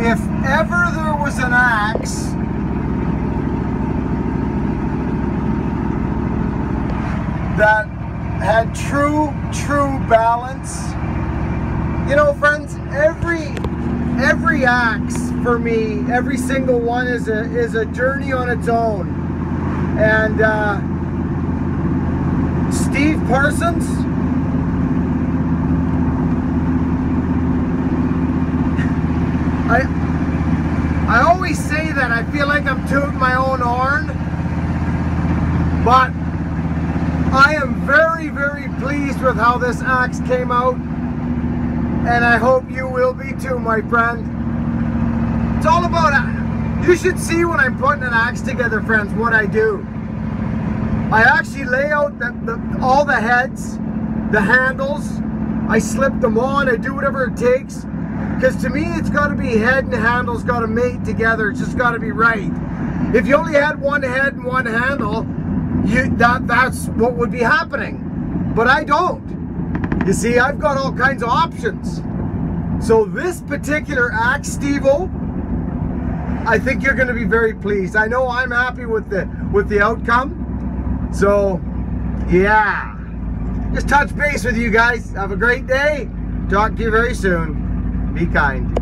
if ever there was an axe, that had true, true balance. You know, friends, every every axe for me, every single one is a is a journey on its own. And uh, Steve Parsons, I I always say that I feel like I'm tooting my own horn, but I am very, very pleased with how this axe came out, and I hope you will be too, my friend. It's all about, uh, you should see when I'm putting an axe together, friends, what I do. I actually lay out the, the, all the heads, the handles, I slip them on, I do whatever it takes, because to me, it's got to be head and handles got to mate together. It's just got to be right. If you only had one head and one handle, you that that's what would be happening. But I don't. You see, I've got all kinds of options. So this particular axe, Stevo, I think you're going to be very pleased. I know I'm happy with the with the outcome. So, yeah. Just touch base with you guys. Have a great day. Talk to you very soon. Be kind.